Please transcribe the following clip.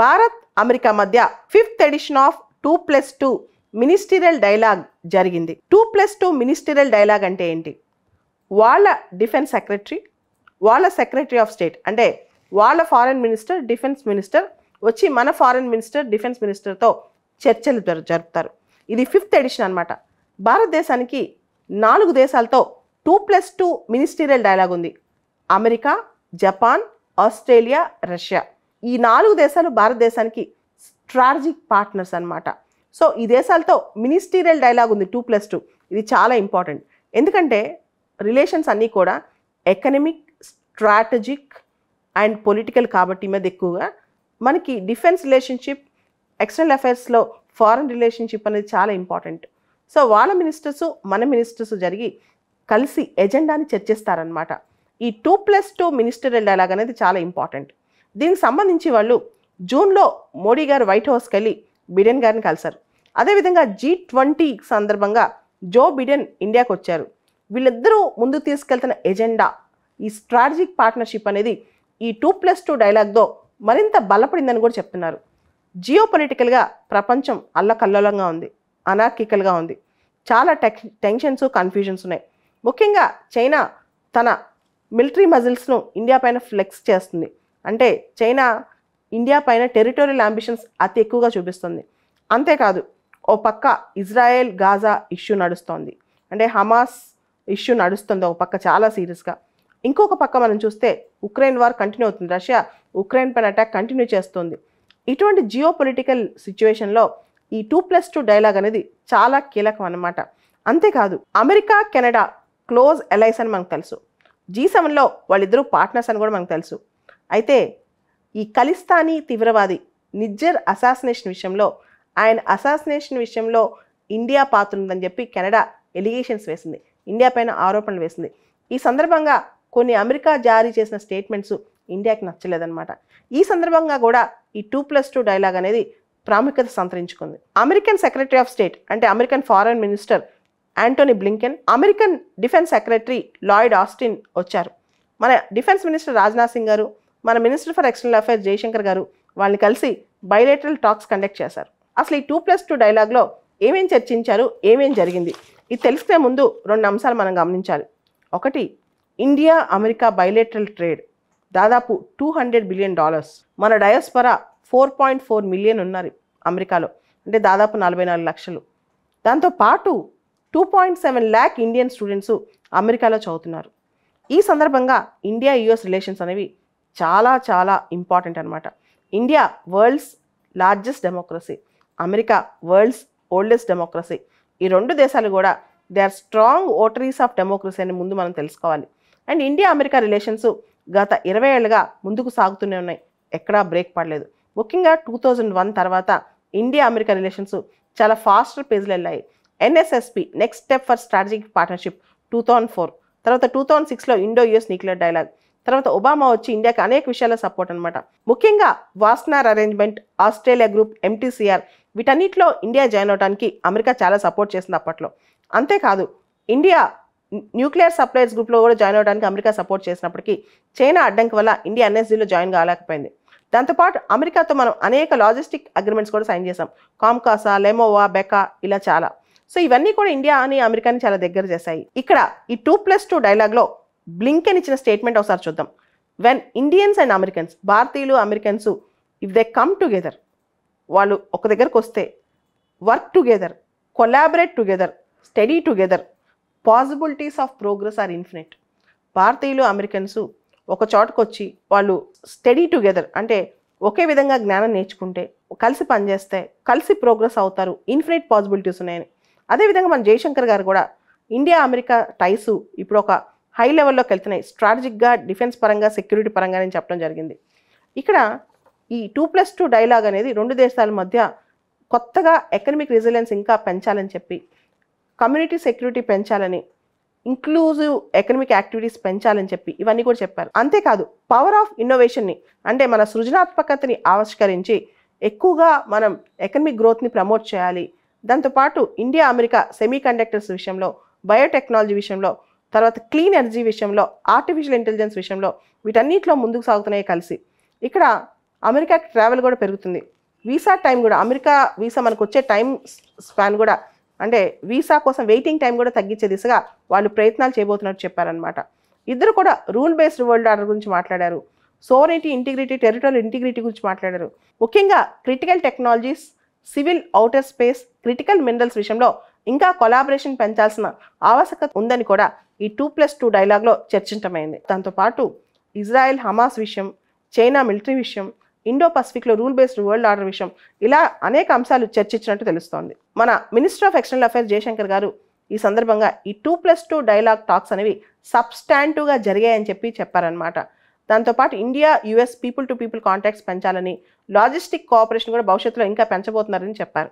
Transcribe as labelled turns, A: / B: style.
A: Bharat America మధ్య fifth edition of two plus two ministerial dialogue జరిగింది. Two plus two ministerial dialogue అంటే ఏంటి? వాళ్ళ డిఫెన్స్ సెక్రటరీ వాళ్ళ సెక్రటరీ ఆఫ్ స్టేట్ అంటే వాళ్ళ ఫారెన్ మినిస్టర్ డిఫెన్స్ మినిస్టర్ వచ్చి మన ఫారెన్ మినిస్టర్ డిఫెన్స్ మినిస్టర్తో చర్చలు జరుపుతారు. ఇది ఫిఫ్త్ ఎడిషన్ అనమాట భారతదేశానికి నాలుగు దేశాలతో two plus two ministerial dialogue ఉంది. America Japan Australia Russia. ఈ నాలుగు దేశాలు భారతదేశానికి స్ట్రాటజిక్ పార్ట్నర్స్ అనమాట సో ఈ దేశాలతో మినిస్టీరియల్ డైలాగ్ ఉంది టూ ప్లస్ టూ ఇది చాలా ఇంపార్టెంట్ ఎందుకంటే రిలేషన్స్ అన్నీ కూడా ఎకనమిక్ స్ట్రాటజిక్ అండ్ పొలిటికల్ కాబట్టి మీద ఎక్కువగా మనకి డిఫెన్స్ రిలేషన్షిప్ ఎక్స్టర్నల్ అఫైర్స్లో ఫారెన్ రిలేషన్షిప్ అనేది చాలా ఇంపార్టెంట్ సో వాళ్ళ మినిస్టర్స్ మన మినిస్టర్స్ జరిగి కలిసి ఎజెండాని చర్చిస్తారనమాట ఈ two plus two ministerial dialogue అనేది చాలా ఇంపార్టెంట్ దీనికి సంబంధించి వాళ్ళు జూన్లో మోడీ గారు వైట్ హౌస్కి వెళ్ళి బిడెన్ గారిని కలిశారు. అదేవిధంగా జీ ట్వంటీ సందర్భంగా జో బిడెన్ ఇండియాకు వచ్చారు వీళ్ళిద్దరూ ముందు తీసుకెళ్తున్న ఎజెండా ఈ స్ట్రాటజిక్ పార్ట్నర్షిప్ అనేది ఈ టూ ప్లస్ టూ డైలాగ్తో మరింత బలపడిందని కూడా చెప్తున్నారు. జియో పొలిటికల్గా ప్రపంచం అల్లకల్లోలంగా ఉంది అనార్కికల్గా ఉంది. చాలా టెక్ టెన్షన్స్ కన్ఫ్యూజన్స్ ఉన్నాయి ముఖ్యంగా చైనా తన మిలిటరీ మజిల్స్ను ఇండియా పైన ఫ్లెక్స్ చేస్తుంది. అంటే చైనా ఇండియా పైన టెరిటోరియల్ అంబిషన్స్ అతి ఎక్కువగా చూపిస్తుంది. అంతేకాదు ఓ పక్క ఇజ్రాయెల్ గాజా ఇష్యూ నడుస్తోంది. అంటే హమాస్ ఇష్యూ నడుస్తుంది ఒక పక్క చాలా సీరియస్గా. ఇంకొక పక్క మనం చూస్తే ఉక్రెయిన్ వార్ కంటిన్యూ అవుతుంది. రష్యా ఉక్రెయిన్ పైన అటాక్ కంటిన్యూ చేస్తుంది. ఇటువంటి జియో పొలిటికల్ సిచ్యువేషన్లో ఈ టూ ప్లస్ టూ డైలాగ్ అనేది చాలా కీలకం అన్నమాట. అంతేకాదు అమెరికా కెనడా క్లోజ్ ఎలైస్ అని మనకు తెలుసు. జీ సెవెన్లో వాళ్ళిద్దరూ పార్ట్నర్స్ అని కూడా మనకు తెలుసు. అయితే ఈ ఖలిస్తానీ తీవ్రవాది నిజ్జర్ అసాసినేషన్ విషయంలో ఆయన అసాసినేషన్ విషయంలో ఇండియా పాత్ర ఉందని చెప్పి కెనడా ఎలిగేషన్స్ వేసింది. ఇండియా పైన ఆరోపణలు వేసింది. ఈ సందర్భంగా కొన్ని అమెరికా జారీ చేసిన స్టేట్మెంట్స్ ఇండియాకి నచ్చలేదన్నమాట. ఈ సందర్భంగా కూడా ఈ టూ ప్లస్ టూ డైలాగ్ అనేది ప్రాముఖ్యత సంతరించుకుంది. అమెరికన్ సెక్రటరీ ఆఫ్ స్టేట్ అంటే American foreign minister Antony Blinken American defence secretary Lloyd Austin వచ్చారు. మన డిఫెన్స్ మినిస్టర్ రాజ్నాథ్ సింగ్ గారు మన minister for external affairs Jaishankar గారు వాళ్ళని కలిసి బైలేటరల్ టాక్స్ కండక్ట్ చేశారు. అసలు ఈ టూ ప్లస్ టూ డైలాగ్లో ఏమేం చర్చించారు ఏమేం జరిగింది? ఇది తెలుసుకునే ముందు రెండు అంశాలు మనం గమనించాలి. ఒకటి ఇండియా అమెరికా బైలేటరల్ ట్రేడ్ దాదాపు టూ హండ్రెడ్ బిలియన్ డాలర్స్ మన diaspora four point four million ఉన్నారు అమెరికాలో. అంటే దాదాపు నలభై నాలుగు లక్షలు. దాంతో పాటు two point seven lakh Indian students అమెరికాలో చదువుతున్నారు. ఈ సందర్భంగా ఇండియా యుఎస్ రిలేషన్స్ అనేవి చాలా చాలా ఇంపార్టెంట్ అనమాట India world's largest democracy America world's oldest democracy ఈ రెండు దేశాలు కూడా they are strong votaries of democracy అని ముందు మనం తెలుసుకోవాలి. అండ్ ఇండియా అమెరికా రిలేషన్స్ గత ఇరవై ఏళ్ళుగా ముందుకు సాగుతూనే ఉన్నాయి. ఎక్కడా బ్రేక్ పడలేదు. ముఖ్యంగా టూ థౌజండ్ వన్ తర్వాత ఇండియా అమెరికా రిలేషన్స్ చాలా ఫాస్టర్ పేజ్లో వెళ్ళాయి. NSSP next step for strategic partnership two thousand four తర్వాత టూ థౌజండ్ సిక్స్లో ఇండో యుఎస్ న్యూక్లియర్ డైలాగ్ తర్వాత ఒబామా వచ్చి ఇండియాకి అనేక విషయాల్లో సపోర్ట్ అనమాట ముఖ్యంగా Wassenaar arrangement Australia group MTCR వీటన్నిటిలో ఇండియా జాయిన్ అవడానికి అమెరికా చాలా సపోర్ట్ చేసింది అప్పట్లో. అంతేకాదు ఇండియా న్యూక్లియర్ సప్లైర్స్ గ్రూప్లో కూడా జాయిన్ అవడానికి అమెరికా సపోర్ట్ చేసినప్పటికీ చైనా అడ్డంకి వల్ల ఇండియా ఎన్ఎస్జీలో జాయిన్ కాలేకపోయింది. దాంతోపాటు అమెరికాతో మనం అనేక లాజిస్టిక్ అగ్రిమెంట్స్ కూడా సైన్ చేసాం కామ్కాసా లెమోవా బెకా ఇలా చాలా. సో ఇవన్నీ కూడా ఇండియా అని అమెరికాని చాలా దగ్గర చేశాయి. ఇక్కడ ఈ టూ ప్లస్ టూ డైలాగ్లో బ్లింకెన్ ఇచ్చిన స్టేట్మెంట్ ఒకసారి చూద్దాం. వెన్ ఇండియన్స్ అండ్ అమెరికన్స్ భారతీయులు Americans if they come together వాళ్ళు ఒక దగ్గరకు వస్తే work together collaborate together study together possibilities of progress are infinite భారతీయులు అమెరికన్స్ ఒక చోటకు వచ్చి వాళ్ళు స్టడీ టుగెదర్ అంటే ఒకే విధంగా జ్ఞానం నేర్చుకుంటే కలిసి పనిచేస్తే కలిసి ప్రోగ్రెస్ అవుతారు ఇన్ఫినిట్ పాసిబిలిటీస్ ఉన్నాయని. అదేవిధంగా మన జయశంకర్ గారు కూడా ఇండియా అమెరికా టైస్ ఇప్పుడు ఒక హై లెవెల్లోకి వెళ్తున్నాయి. స్ట్రాటజిక్గా డిఫెన్స్ పరంగా సెక్యూరిటీ పరంగా నేను చెప్పడం జరిగింది. ఇక్కడ ఈ టూ ప్లస్ టూ డైలాగ్ అనేది రెండు దేశాల మధ్య కొత్తగా ఎకనమిక్ రెసిలియన్స్ ఇంకా పెంచాలని చెప్పి కమ్యూనిటీ సెక్యూరిటీ పెంచాలని ఇంక్లూజివ్ ఎకనమిక్ యాక్టివిటీస్ పెంచాలని చెప్పి ఇవన్నీ కూడా చెప్పారు. అంతేకాదు పవర్ ఆఫ్ ఇన్నోవేషన్ని అంటే మన సృజనాత్మకతని ఆవిష్కరించి ఎక్కువగా మనం ఎకనమిక్ గ్రోత్ని ప్రమోట్ చేయాలి. దాంతోపాటు ఇండియా అమెరికా సెమీ కండక్టర్స్ విషయంలో బయోటెక్నాలజీ విషయంలో తర్వాత క్లీన్ ఎనర్జీ విషయంలో ఆర్టిఫిషియల్ ఇంటెలిజెన్స్ విషయంలో వీటన్నిటిలో ముందుకు సాగుతున్నాయి కలిసి. ఇక్కడ అమెరికాకి ట్రావెల్ కూడా పెరుగుతుంది. వీసా టైం కూడా అమెరికా వీసా మనకు వచ్చే టైం స్పాన్ కూడా అంటే వీసా కోసం వెయిటింగ్ టైం కూడా తగ్గించే దిశగా వాళ్ళు ప్రయత్నాలు చేయబోతున్నట్టు చెప్పారనమాట ఇద్దరు కూడా రూల్ బేస్డ్ వరల్డ్ ఆర్డర్ గురించి మాట్లాడారు. సోవరిటీ ఇంటిగ్రిటీ టెరిటోరియల్ ఇంటిగ్రిటీ గురించి మాట్లాడారు. ముఖ్యంగా critical technologies civil outer space critical minerals విషయంలో ఇంకా కొలాబరేషన్ పెంచాల్సిన ఆవశ్యకత ఉందని కూడా ఈ టూ ప్లస్ టూ డైలాగ్లో చర్చించమైంది దాంతోపాటు ఇజ్రాయెల్ హమాస్ విషయం చైనా మిలిటరీ విషయం ఇండో పసిఫిక్లో రూల్ బేస్డ్ వరల్డ్ ఆర్డర్ విషయం ఇలా అనేక అంశాలు చర్చించినట్టు తెలుస్తోంది. మన minister of external affairs Jaishankar గారు ఈ సందర్భంగా ఈ two plus two dialogue talks అనేవి సబ్స్టాంటివ్గా జరిగాయని చెప్పి చెప్పారనమాట దాంతోపాటు India US people to people contacts పెంచాలని లాజిస్టిక్ కోఆపరేషన్ కూడా భవిష్యత్తులో ఇంకా పెంచబోతున్నారని చెప్పారు.